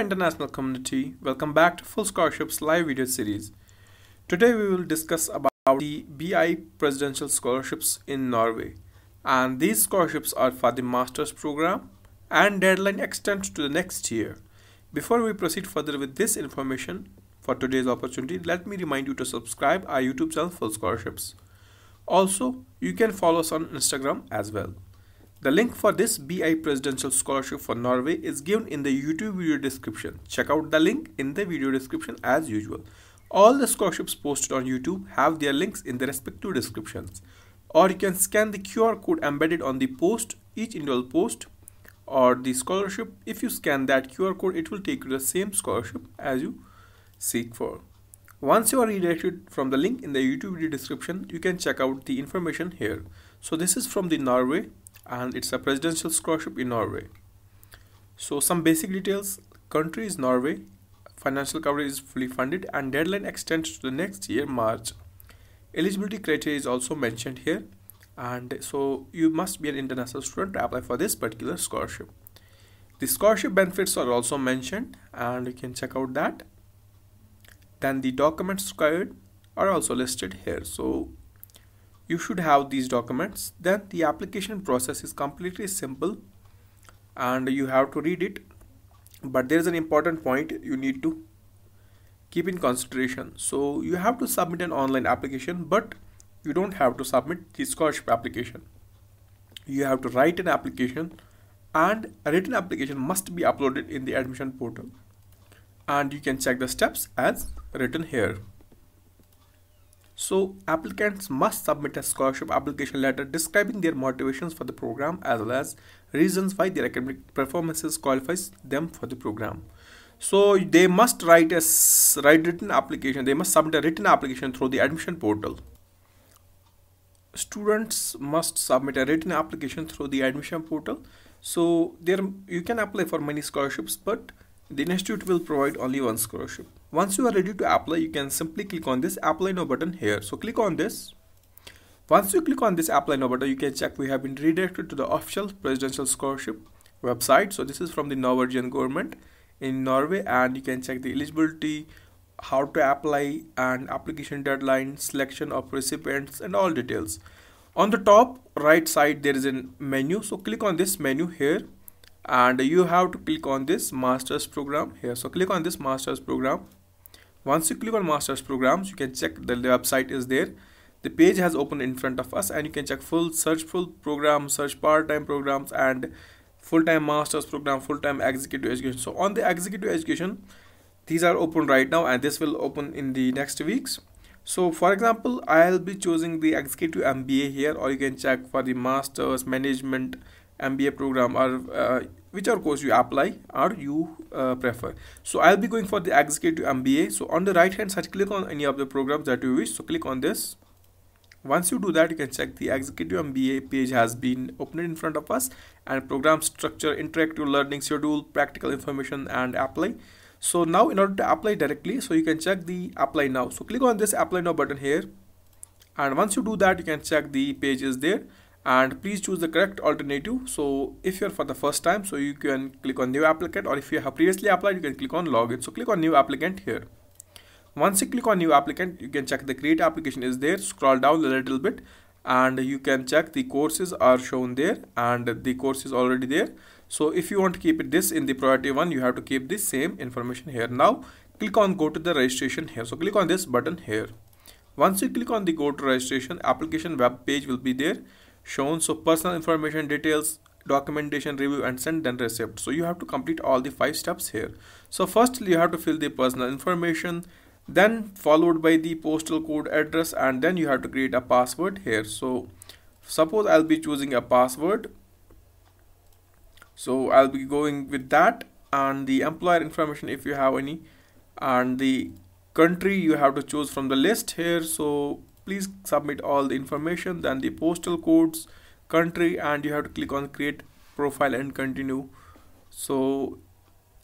international community welcome back to full scholarships live video series. Today we will discuss about the bi presidential scholarships in norway. And these scholarships are for the master's program and deadline extends to the next year. Before we proceed further with this information for today's opportunity let me remind you to subscribe our youtube channel full scholarships. Also you can follow us on instagram as well the link for this BI Presidential Scholarship for Norway is given in the YouTube video description. Check out the link in the video description as usual. All the scholarships posted on YouTube have their links in the respective descriptions. Or you can scan the QR code embedded on the post, each individual post or the scholarship. If you scan that QR code, it will take you to the same scholarship as you seek for. Once you are redirected from the link in the YouTube video description, you can check out the information here. So this is from the Norway and it's a presidential scholarship in Norway. So some basic details, country is Norway, financial coverage is fully funded and deadline extends to the next year March. Eligibility criteria is also mentioned here and so you must be an international student to apply for this particular scholarship. The scholarship benefits are also mentioned and you can check out that. Then the documents required are also listed here. So you should have these documents then the application process is completely simple and you have to read it. But there is an important point you need to keep in consideration. So you have to submit an online application but you don't have to submit the scholarship application. You have to write an application and a written application must be uploaded in the admission portal. And you can check the steps as written here so applicants must submit a scholarship application letter describing their motivations for the program as well as reasons why their academic performances qualifies them for the program. So they must write a write written application. They must submit a written application through the admission portal. Students must submit a written application through the admission portal. So there you can apply for many scholarships, but the institute will provide only one scholarship. Once you are ready to apply, you can simply click on this apply now button here. So click on this. Once you click on this apply now button, you can check we have been redirected to the official presidential scholarship website. So this is from the Norwegian government in Norway and you can check the eligibility, how to apply and application deadline, selection of recipients and all details. On the top right side there is a menu. So click on this menu here and you have to click on this masters program here. So click on this masters program. Once you click on masters programs you can check the website is there. The page has opened in front of us and you can check full search full program search part-time programs and full-time masters program full-time executive education. So on the executive education these are open right now and this will open in the next weeks. So for example i'll be choosing the executive mba here or you can check for the masters management MBA program or uh, whichever course you apply or you uh, prefer. So I'll be going for the executive MBA. So on the right hand side, click on any of the programs that you wish. So click on this. Once you do that, you can check the executive MBA page has been opened in front of us and program structure, interactive learning schedule, practical information and apply. So now in order to apply directly, so you can check the apply now. So click on this apply now button here. And once you do that, you can check the page is there and please choose the correct alternative. So if you're for the first time so you can click on new applicant or if you have previously applied you can click on login. So click on new applicant here. Once you click on new applicant you can check the create application is there. Scroll down a little bit and you can check the courses are shown there and the course is already there. So if you want to keep it this in the priority one you have to keep the same information here. Now click on go to the registration here. So click on this button here. Once you click on the go to registration application web page will be there shown. So personal information details documentation review and send then receipt so you have to complete all the five steps here. So first you have to fill the personal information then followed by the postal code address and then you have to create a password here. So suppose i'll be choosing a password. So i'll be going with that and the employer information if you have any and the country you have to choose from the list here. So please submit all the information then the postal codes country and you have to click on create profile and continue. So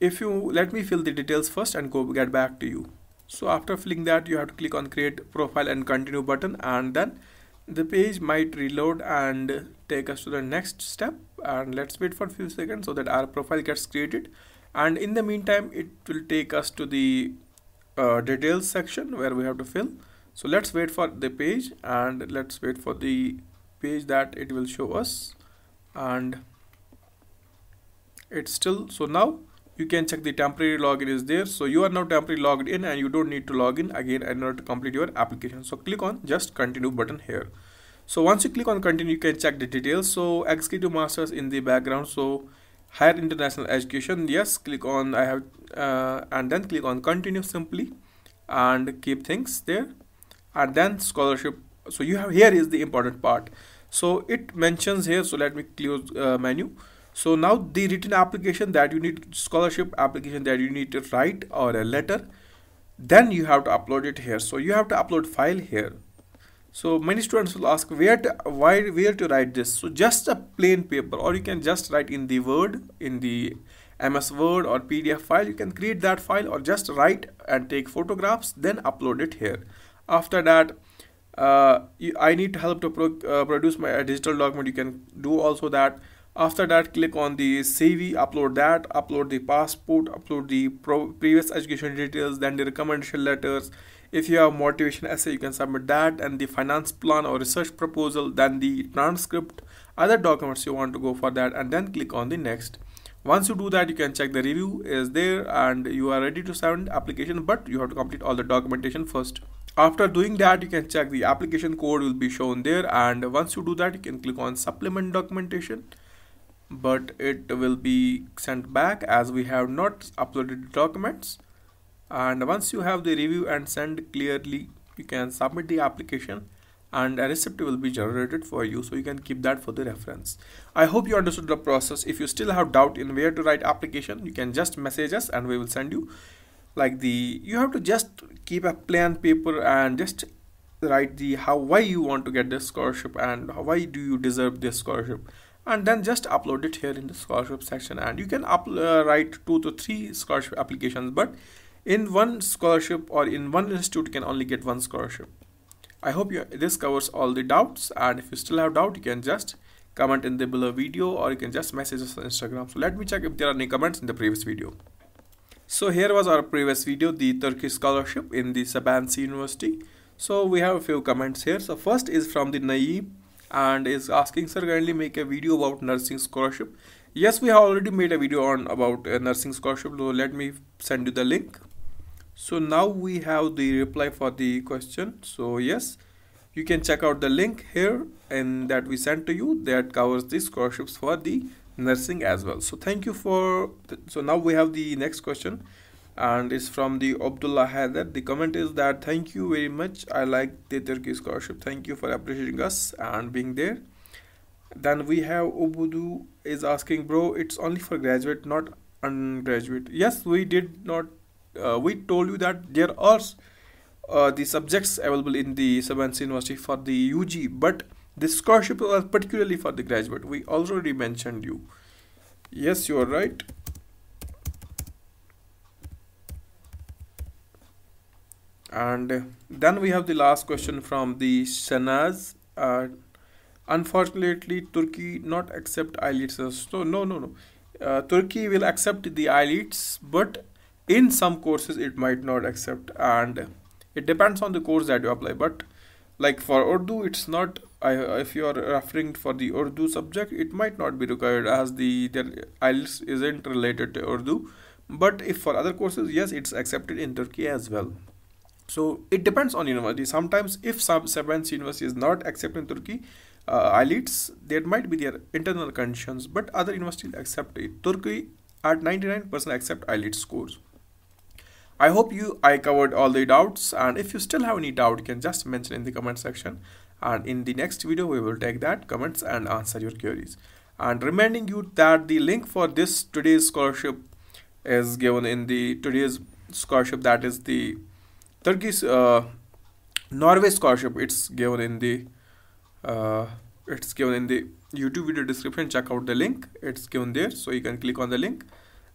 if you let me fill the details first and go get back to you. So after filling that you have to click on create profile and continue button and then the page might reload and take us to the next step. And let's wait for a few seconds so that our profile gets created. And in the meantime it will take us to the uh, details section where we have to fill so let's wait for the page and let's wait for the page that it will show us. And it's still so now you can check the temporary login is there. So you are now temporarily logged in and you don't need to log in again in order to complete your application. So click on just continue button here. So once you click on continue you can check the details. So executive masters in the background. So higher international education yes click on i have uh, and then click on continue simply and keep things there and then scholarship. So you have here is the important part. So it mentions here so let me close uh, menu. So now the written application that you need scholarship application that you need to write or a letter then you have to upload it here. So you have to upload file here. So many students will ask where to why where to write this? So just a plain paper or you can just write in the word in the ms word or pdf file. You can create that file or just write and take photographs then upload it here after that uh, I need help to pro uh, produce my digital document. You can do also that. After that click on the CV upload that upload the passport upload the previous education details then the recommendation letters. If you have motivation essay you can submit that and the finance plan or research proposal then the transcript other documents you want to go for that and then click on the next. Once you do that you can check the review is there and you are ready to send application but you have to complete all the documentation first after doing that you can check the application code will be shown there. And once you do that you can click on supplement documentation. But it will be sent back as we have not uploaded documents. And once you have the review and send clearly you can submit the application. And a receipt will be generated for you so you can keep that for the reference. I hope you understood the process. If you still have doubt in where to write application you can just message us and we will send you. Like the you have to just keep a plain paper and just write the how why you want to get this scholarship and why do you deserve this scholarship. And then just upload it here in the scholarship section. And you can up, uh, write two to three scholarship applications but in one scholarship or in one institute you can only get one scholarship. I hope you, this covers all the doubts. And if you still have doubt you can just comment in the below video or you can just message us on instagram. So let me check if there are any comments in the previous video so here was our previous video the turkish scholarship in the sabancı university. So we have a few comments here. So first is from the naeem and is asking sir kindly make a video about nursing scholarship. Yes we have already made a video on about uh, nursing scholarship so let me send you the link. So now we have the reply for the question. So yes you can check out the link here and that we sent to you that covers the scholarships for the nursing as well so thank you for so now we have the next question and it's from the Abdullah. The comment is that thank you very much. I like the Turkey scholarship. Thank you for appreciating us and being there. Then we have Ubudu is asking, bro, it's only for graduate, not undergraduate. Yes, we did not. Uh, we told you that there are uh, the subjects available in the Sabancı University for the UG, but the scholarship was particularly for the graduate. We already mentioned you. Yes, you are right. and then we have the last question from the Shanaz uh, unfortunately Turkey not accept IELTS so no no no uh, Turkey will accept the IELTS but in some courses it might not accept and it depends on the course that you apply but like for Urdu it's not I, if you are referring for the Urdu subject it might not be required as the their IELTS isn't related to Urdu but if for other courses yes it's accepted in Turkey as well so it depends on university. Sometimes if some Sabancı university is not accepting Turkey uh, IELTS, there might be their internal conditions, but other universities accept it. Turkey at 99% accept IELTS scores. I hope you I covered all the doubts and if you still have any doubt you can just mention in the comment section and in the next video we will take that comments and answer your queries and reminding you that the link for this today's scholarship is given in the today's scholarship that is the Turkish uh, Norway scholarship. It's given in the uh, it's given in the YouTube video description. Check out the link. It's given there, so you can click on the link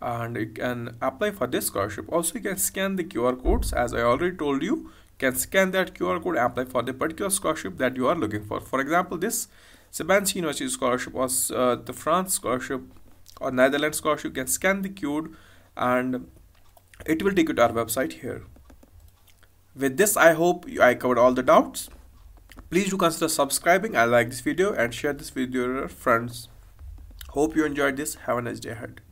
and you can apply for this scholarship. Also, you can scan the QR codes as I already told you. can scan that QR code apply for the particular scholarship that you are looking for. For example, this Sabancı University scholarship was uh, the France scholarship or Netherlands scholarship. You can scan the code and it will take you to our website here with this i hope i covered all the doubts please do consider subscribing and like this video and share this video with your friends hope you enjoyed this have a nice day ahead